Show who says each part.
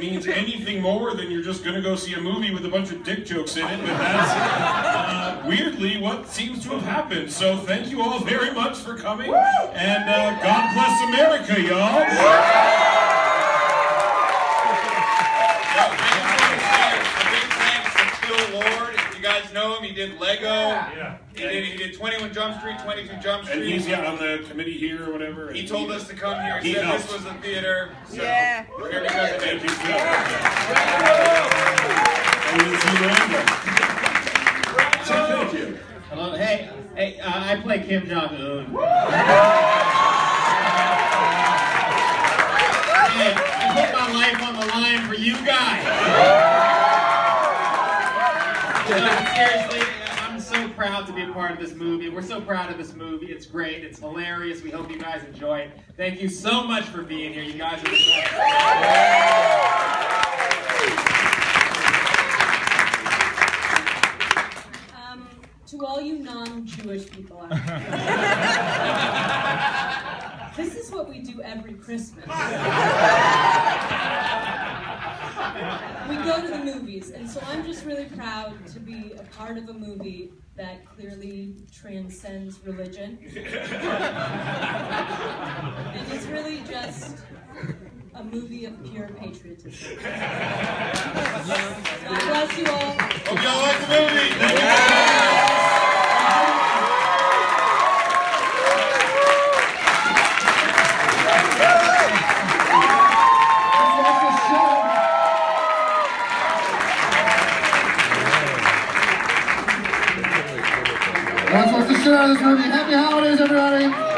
Speaker 1: means anything more than you're just gonna go see a movie with a bunch of dick jokes in it, but that's uh, weirdly what seems to have happened. So thank you all very much for coming, and uh, God bless America, y'all.
Speaker 2: A big thanks to Phil Lord. If you guys know him, he did Lego.
Speaker 1: Yeah.
Speaker 2: He did, he did 21 Jump Street, 22 Jump Street.
Speaker 1: And he's yeah, on the committee here or whatever.
Speaker 2: He told us to come here. He
Speaker 1: He
Speaker 2: said
Speaker 1: helped.
Speaker 2: this was a theater. So
Speaker 3: Yeah.
Speaker 2: We're here because of
Speaker 1: Thank
Speaker 2: it.
Speaker 1: you, Phil. And you. So thank you.
Speaker 4: Hello, hey, hey, uh, I play Kim Jong Un. hey, I put my life on the line for you guys. No, seriously, I'm so proud to be a part of this movie. We're so proud of this movie. It's great. It's hilarious. We hope you guys enjoy it. Thank you so much for being here. You guys are the best.
Speaker 5: Um, to all you non-Jewish people out there, this is what we do every Christmas. we go to and so I'm just really proud to be a part of a movie that clearly transcends religion. and it's really just a movie of pure patriotism. God bless you
Speaker 6: What's the show of this movie. Happy holidays, everybody.